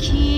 keep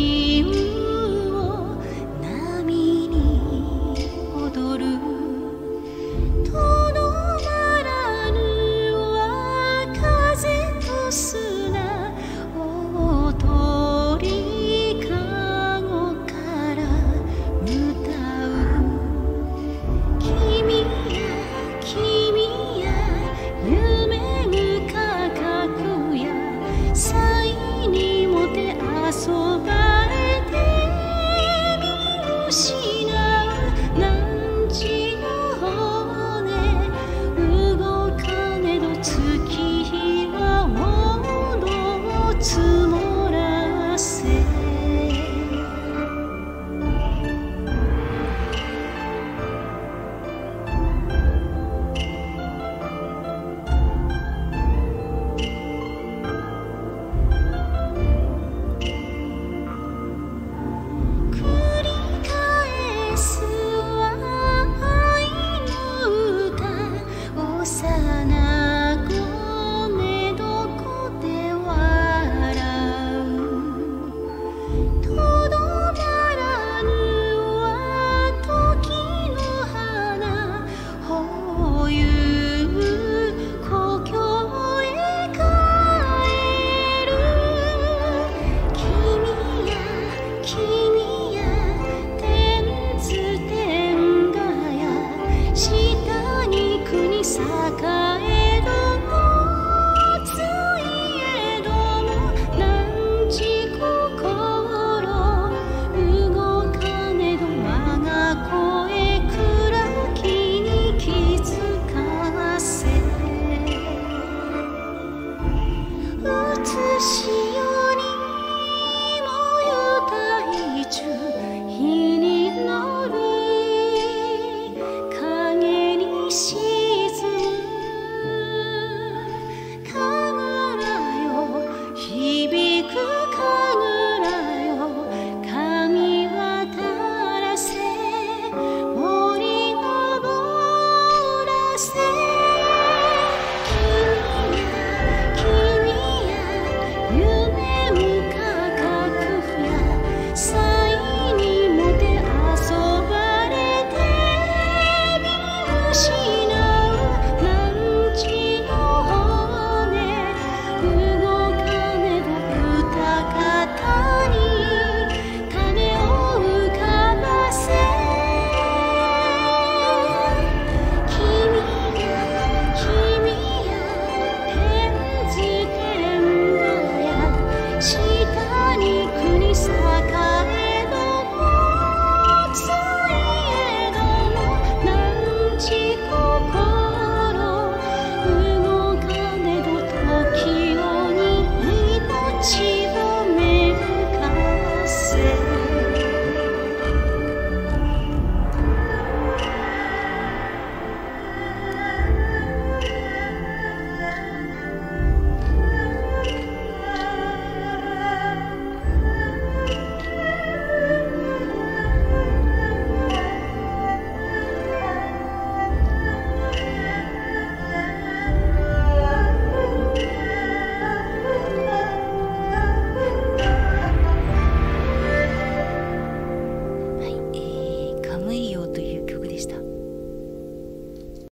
Saka